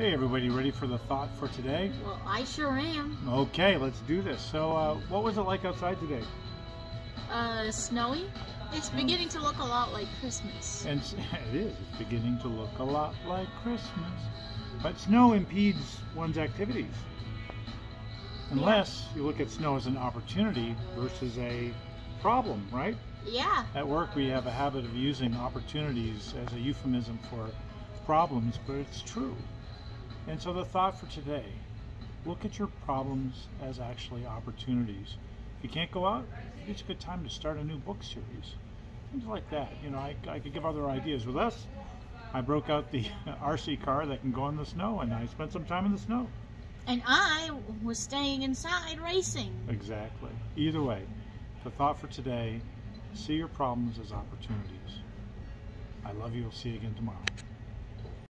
Hey, everybody, ready for the thought for today? Well, I sure am. Okay, let's do this. So, uh, what was it like outside today? Uh, snowy? It's beginning to look a lot like Christmas. And it is. It's beginning to look a lot like Christmas. But snow impedes one's activities. Unless you look at snow as an opportunity versus a problem, right? Yeah. At work, we have a habit of using opportunities as a euphemism for problems, but it's true. And so the thought for today, look at your problems as actually opportunities. If you can't go out, it's a good time to start a new book series. Things like that. You know, I, I could give other ideas. With us, I broke out the RC car that can go in the snow, and I spent some time in the snow. And I was staying inside racing. Exactly. Either way, the thought for today, see your problems as opportunities. I love you. We'll see you again tomorrow.